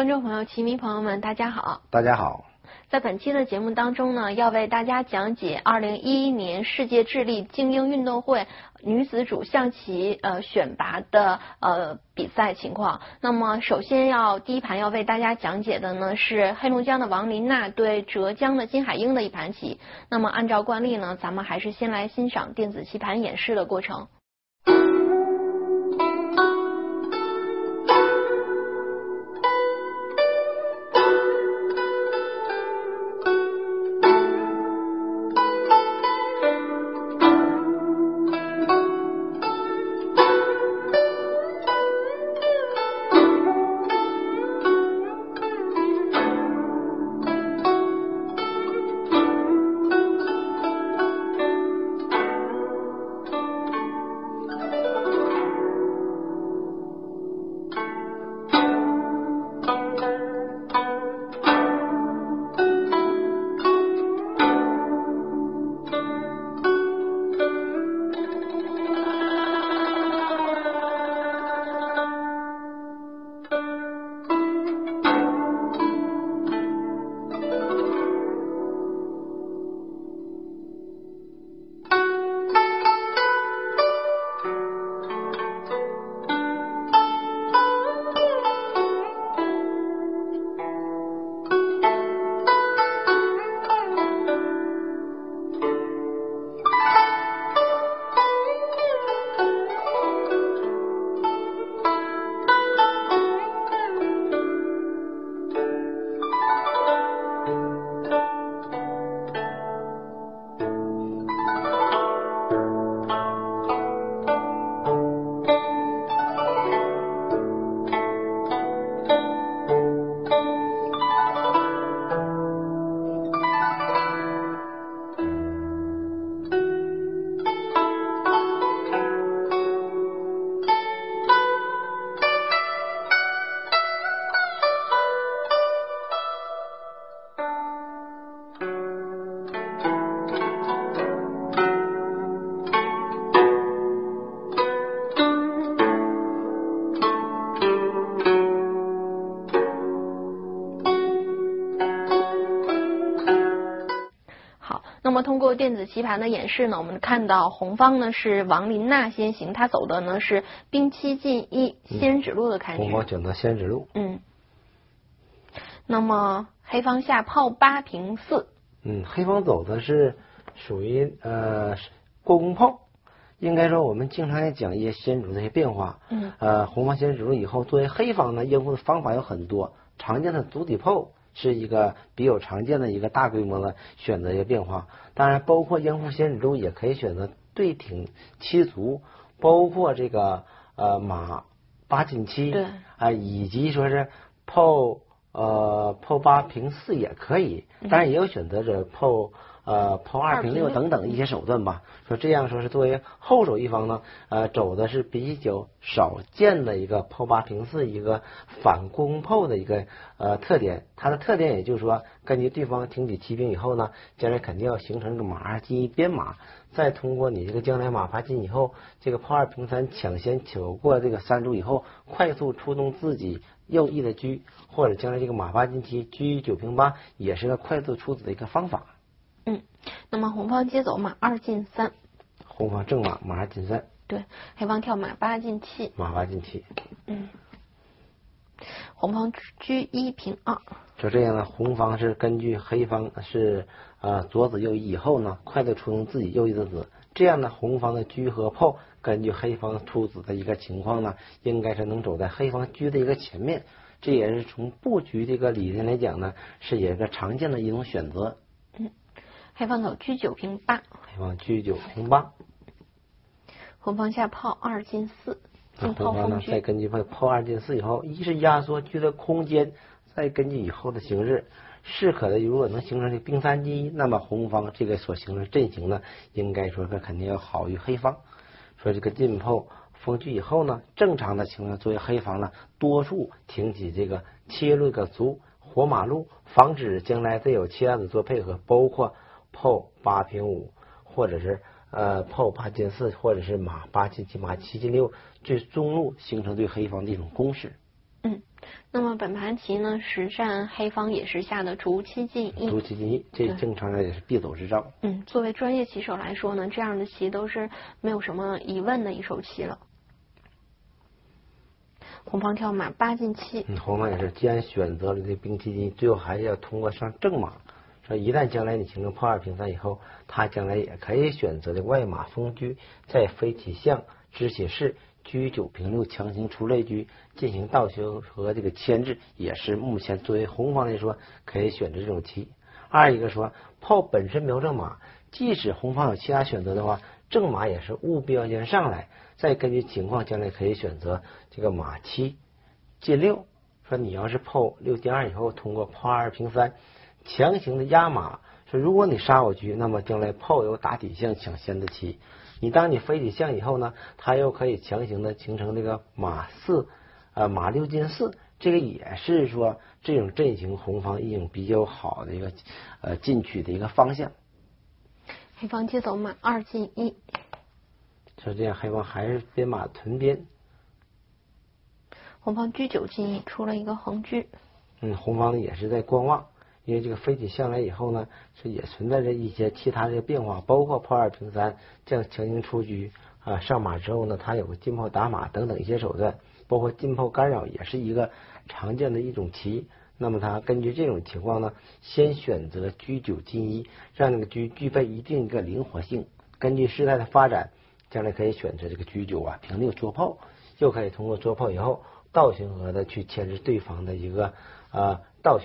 观众朋友、棋迷朋友们，大家好！大家好！在本期的节目当中呢，要为大家讲解二零一一年世界智力精英运动会女子主象棋呃选拔的呃比赛情况。那么，首先要第一盘要为大家讲解的呢是黑龙江的王琳娜对浙江的金海英的一盘棋。那么，按照惯例呢，咱们还是先来欣赏电子棋盘演示的过程。么通过电子棋盘的演示呢，我们看到红方呢是王琳娜先行，她走的呢是兵七进一先指路的开局。红方选择先指路。嗯。那么黑方下炮八平四。嗯，黑方走的是属于呃过宫炮，应该说我们经常也讲一些先指的一些变化。嗯。呃，红方先指路以后，作为黑方呢，应付的方法有很多，常见的足底炮。是一个比较常见的一个大规模的选择一个变化，当然包括应付先指路也可以选择对挺七足，包括这个呃马八进七，对啊以及说是炮呃炮八平四也可以，当然也有选择者炮。呃，炮二平六等等一些手段吧。说这样说是作为后手一方呢，呃，走的是比较少见的一个炮八平四一个反攻炮的一个呃特点。它的特点也就是说，根据对方挺起骑兵以后呢，将来肯定要形成个马二进一边马，再通过你这个将来马八进以后，这个炮二平三抢先抢过这个三卒以后，快速出动自己右翼的车，或者将来这个马八进七车九平八，也是个快速出子的一个方法。嗯，那么红方接走马二进三，红方正马马二进三，对，黑方跳马八进七，马八进七，嗯，红方车一平二，就这样呢，红方是根据黑方是呃左子右翼以后呢，快速出动自己右翼的子，这样呢，红方的车和炮根据黑方出子的一个情况呢，应该是能走在黑方车的一个前面，这也是从布局这个理念来讲呢，是一个常见的一种选择。黑方走车九平八，黑方车九平八，红方下炮二进四，红方呢再根据炮炮二进四以后，一是压缩车的空间，再根据以后的形势，适可的如果能形成这兵三进一，那么红方这个所形成阵型呢，应该说它肯定要好于黑方。说这个进炮封车以后呢，正常的情况作为黑方呢，多数挺起这个切入个卒活马路，防止将来再有其他的做配合，包括。炮八平五，或者是呃炮八进四，或者是马八进七，马七进六，这中路形成对黑方的一种攻势。嗯，那么本盘棋呢，实战黑方也是下的卒七进一。卒七进一，这正常来也是必走之招。嗯，作为专业棋手来说呢，这样的棋都是没有什么疑问的一手棋了。红方跳马八进七。嗯，红方也是，既然选择了这兵七进，最后还是要通过上正马。说一旦将来你形成破二平三以后，他将来也可以选择的外马封车，再飞起象，支起士。车九平六强行出类车进行倒车和这个牵制，也是目前作为红方来说可以选择这种棋。二一个说炮本身瞄正马，即使红方有其他选择的话，正马也是务必要先上来，再根据情况将来可以选择这个马七进六。说你要是炮六进二以后，通过炮二平三强行的压马，说如果你杀我车，那么将来炮有打底象抢先的棋。你当你飞底象以后呢，它又可以强行的形成这个马四，呃马六进四，这个也是说这种阵型红方一种比较好的一个呃进取的一个方向。黑方接走马二进一，就这样黑方还是边马屯边。红方车九进一，出了一个横车。嗯，红方也是在观望。因为这个飞起象来以后呢，是也存在着一些其他的变化，包括炮二平三这样强行出车啊，上马之后呢，它有个进炮打马等等一些手段，包括进炮干扰也是一个常见的一种棋。那么它根据这种情况呢，先选择车九进一，让这个车具备一定一个灵活性。根据事态的发展，将来可以选择这个车九啊平六捉炮，又可以通过捉炮以后倒行河的去牵制对方的一个啊倒行。